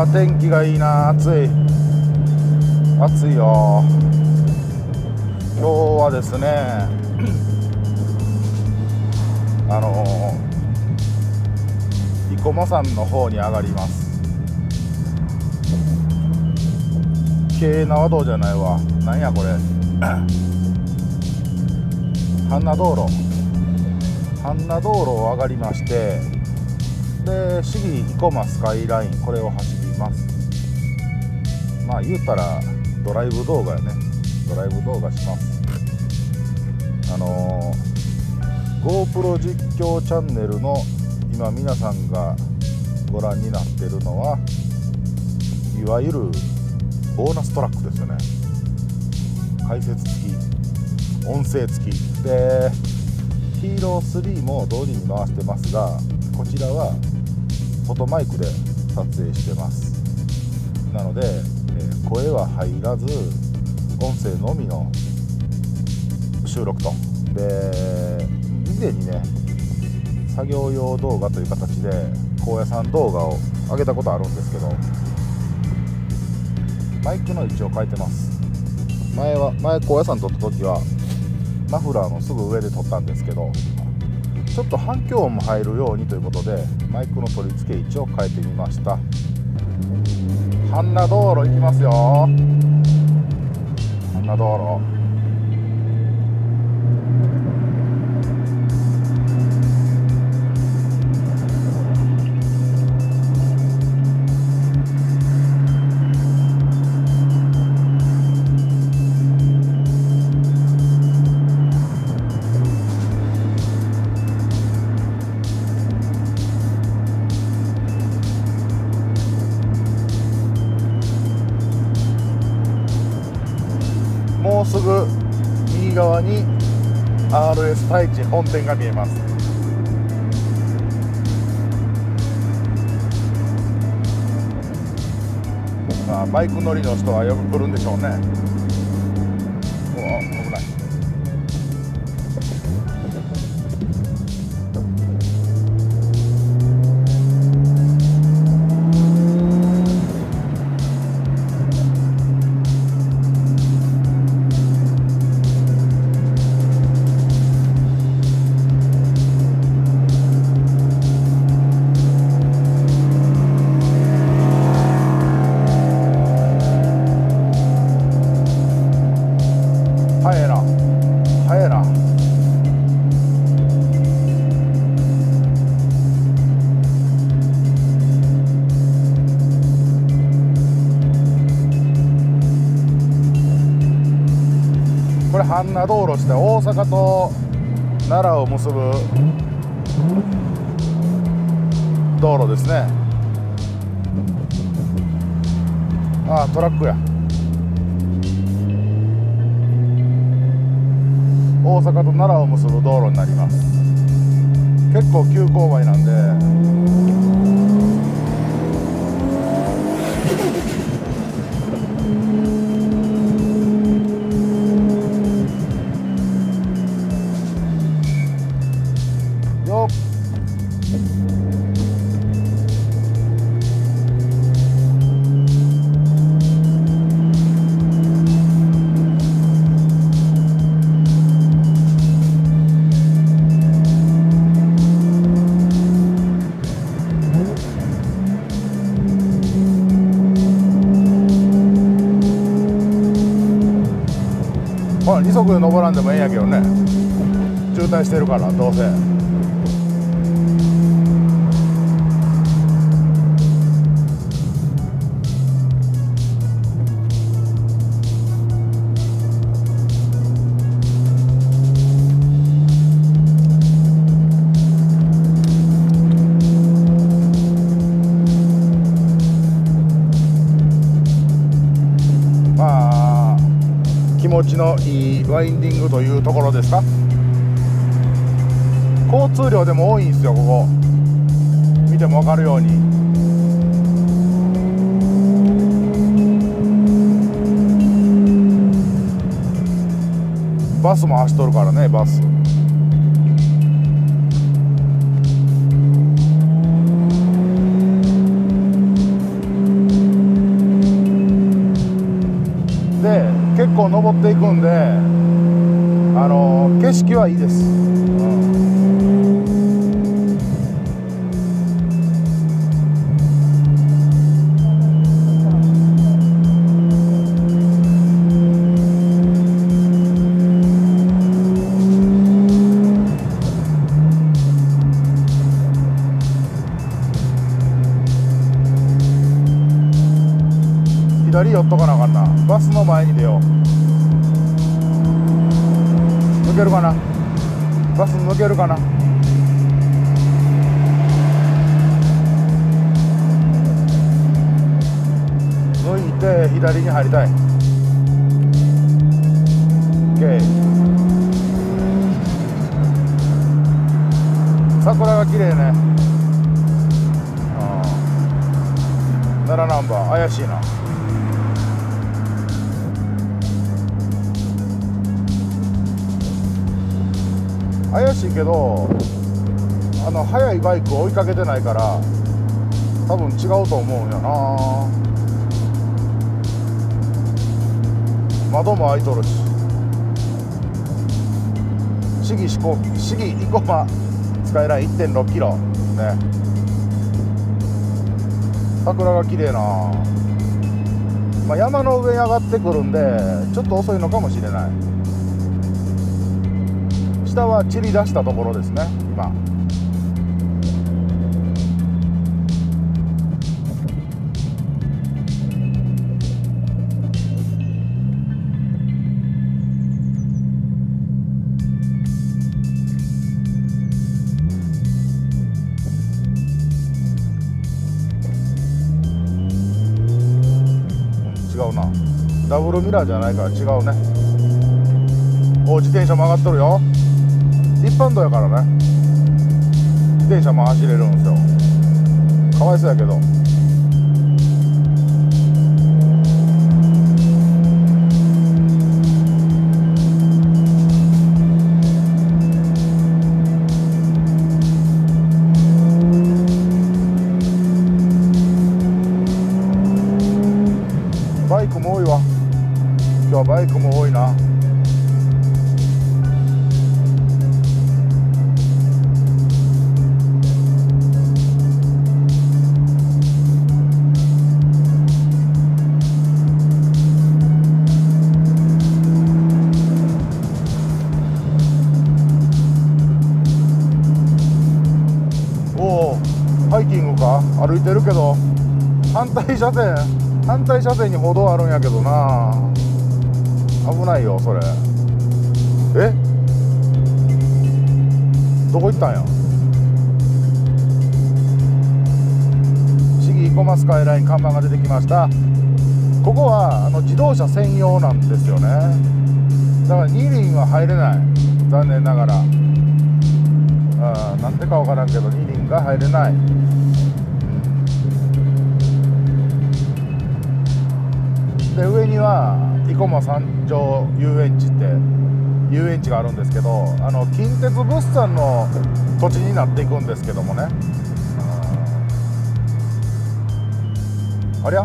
やー天気がいいな暑い。暑いよ。今日はですねあのー、生駒山の方に上がります。京縄道じゃないわ。なんやこれ。半名道路。半名道路を上がりましてで市議生駒スカイラインこれを走りまあ言うたらドライブ動画やね。ドライブ動画します。あのー、GoPro 実況チャンネルの今皆さんがご覧になってるのはいわゆるボーナストラックですよね。解説付き音声付き。でヒーロー3も同時に回してますがこちらはフォトマイクで撮影してます。なので、声は入らず音声のみの収録と。で以前にね作業用動画という形で高野山動画を上げたことあるんですけどマイクの位置を変えてます。前は前高野山撮った時はマフラーのすぐ上で撮ったんですけどちょっと反響音も入るようにということでマイクの取り付け位置を変えてみました。半田道路行きますよ。半田道路。スタイチ本店が見えます。バイク乗りの人はよく来るんでしょうね。半名道路して大阪と奈良を結ぶ道路ですね。ああトラックや。大阪と奈良を結ぶ道路になります。結構急勾配なんで。登らんでもええんやけどね渋滞してるからどうせ。心地のいいワインディングというところですか？交通量でも多いんですよここ。見ても分かるように。バスも走っとるからねバス。で結構登っていくんであの景色はいいです、うん。左寄っとかなあかんな。バスの前に出よう。抜けるかな？バス抜けるかな？抜いて左に入りたい。OK 桜が綺麗ね。奈良ナンバー怪しいな。怪しいけどあの速いバイク追いかけてないから多分違うと思うんよな。窓も開いとるし。市議四股市議生駒スカイライン1 6キロ。ね。桜が綺麗な。まあ、山の上に上がってくるんでちょっと遅いのかもしれない。下は散り出したところですね今。違うな。ダブルミラーじゃないから違うね。お自転車曲がっとるよ。一般道やからね。自転車も走れるんですよ。かわいそうやけど。いてるけど反対車線反対車線に歩道あるんやけどな。危ないよそれ。え？どこ行ったんや？市議コマスカイライン看板が出てきました。ここはあの自動車専用なんですよね。だから二輪は入れない。残念ながら。あなんでか分からんけど二輪が入れない。で上には生駒三条遊園地って遊園地があるんですけどあの近鉄物産の土地になっていくんですけどもね。ありゃ？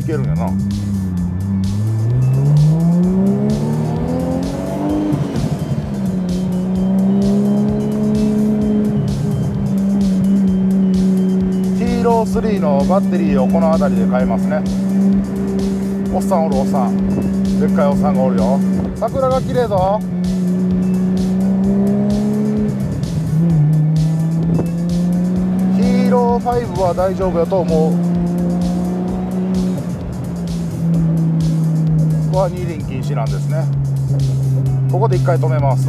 いけるんやな。3のバッテリーをこの辺りで買えますね。おっさんおるおっさん。でっかいおっさんがおるよ。桜が綺麗ぞ。ヒーロー5は大丈夫やと思う。ここは二輪禁止なんですね。ここで一回止めます。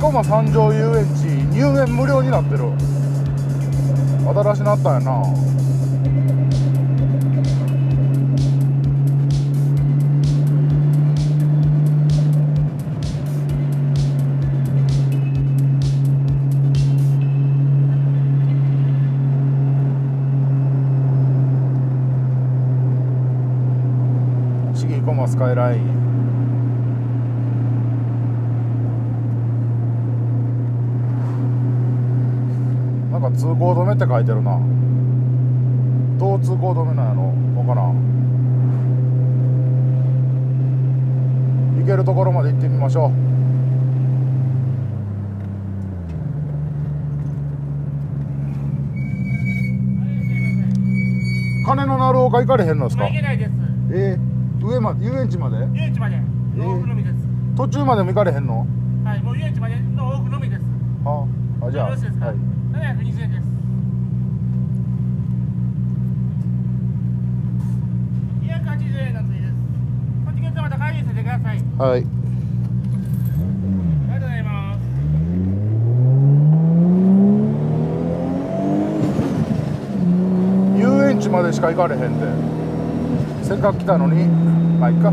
駒三条遊園地入園無料になってる。新しなったんやな。書いてるな。どう通行止めなんやろ？分からん。行けるところまで行ってみましょう。金の鳴る丘行かれへんのですか？行けないです。えー、上まで遊園地まで？遊園地まで。の奥のみです。途中までも行かれへんの？はい、もう遊園地までの奥のみです。あ。あじゃあよろしいですか？はい、720円です。280円のついです。こっちまた帰りさせてください。ありはい、がとうございます。遊園地までしか行かれへんでせっかく来たのにまあいっか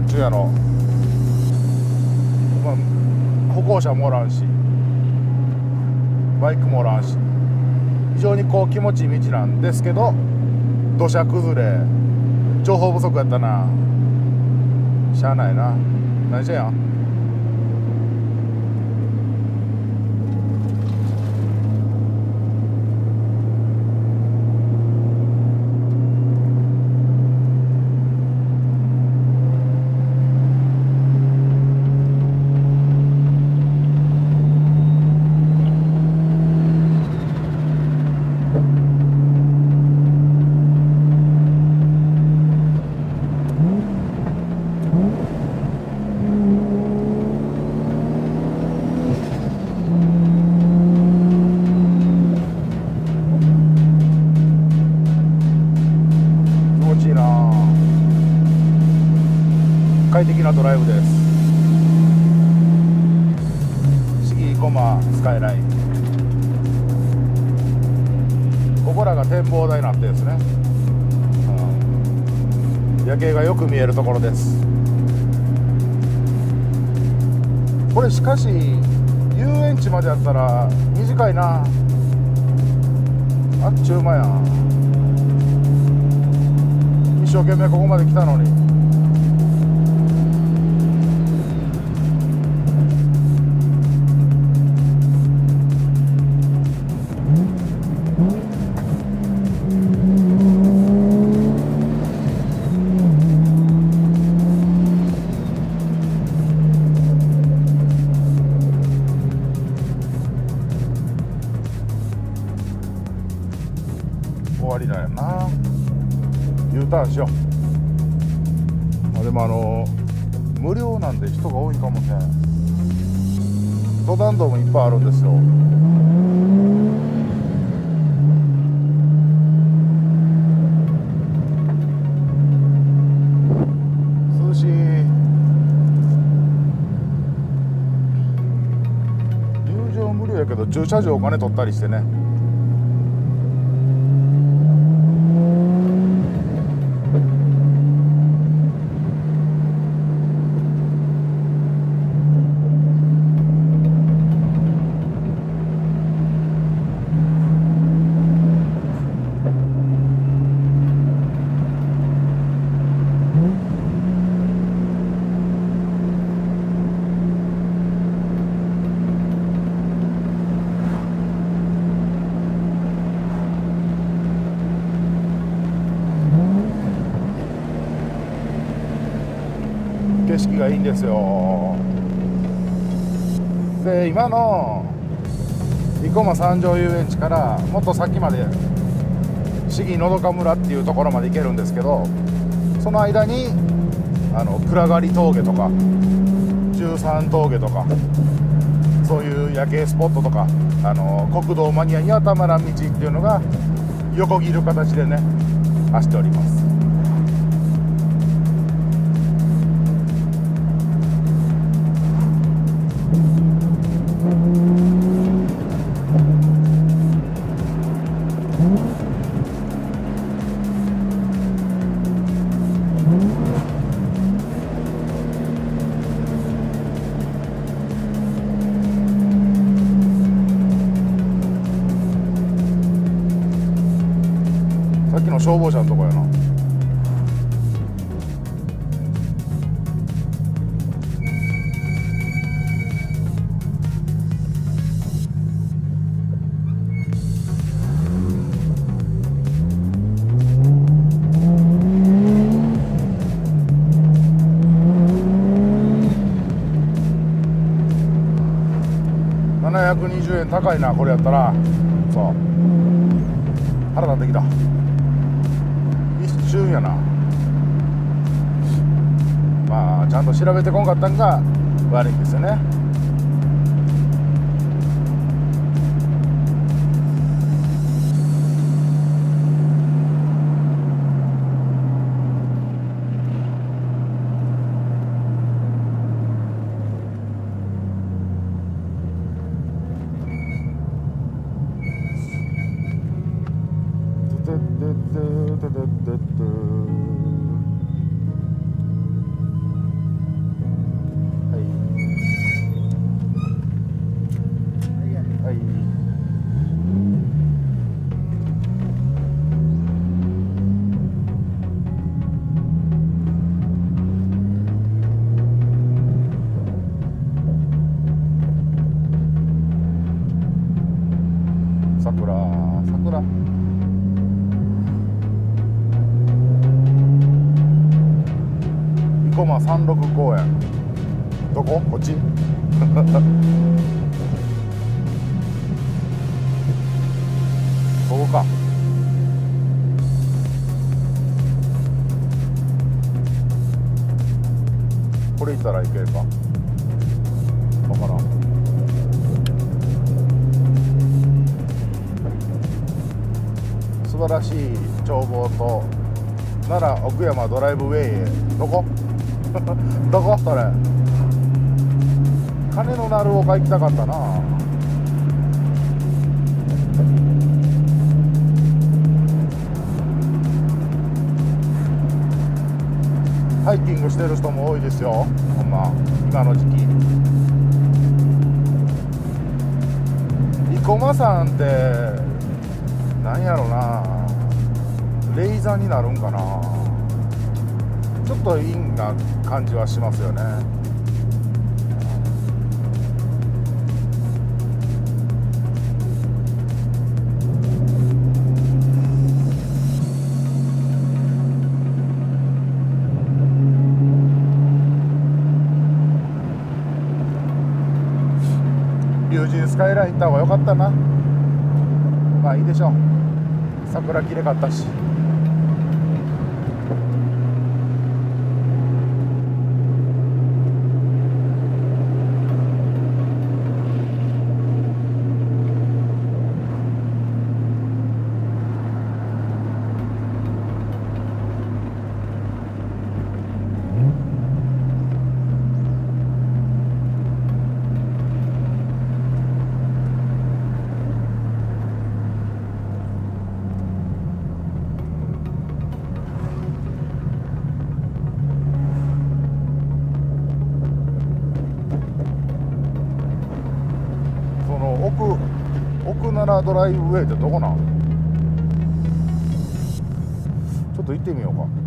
なんちゅうやろ。まあ歩行者もおらんし。バイクもおらんし。非常にこう気持ちいい道なんですけど土砂崩れ。情報不足やったな。しゃあないな。何してやん。スカイラインここらが展望台になってですね、うん。夜景がよく見えるところです。これしかし遊園地までやったら短いな。あっちゅう間や。ん一生懸命ここまで来たのに。登山道もいっぱいあるんですよ。涼しい。入場無料やけど駐車場お金取ったりしてね。んですよ。で今の生駒三条遊園地からもっと先まで市議のどか村っていうところまで行けるんですけどその間にあの暗がり峠とか十三峠とかそういう夜景スポットとかあの国道マニアにはたまらん道っていうのが横切る形でね走っております。消防車のとこやな。720円高いなこれやったら。そう。腹立ってきた。一瞬やな。まあちゃんと調べてこんかったんが悪いんですよね。たらいけるか。分からん。素晴らしい眺望と奈良奥山ドライブウェイへ。どこ？どこ？それ。金の鳴る丘行きたかったな。ハイキングしてる人も多いですよ。ほんま今の時期。生駒山ってなんやろな。レイザーになるんかな。ちょっと陰な感じはしますよね。カイライン行った方が良かったな。まあいいでしょう。桜きれかったし。奥奈良ドライブウェイってどこなん？ちょっと行ってみようか。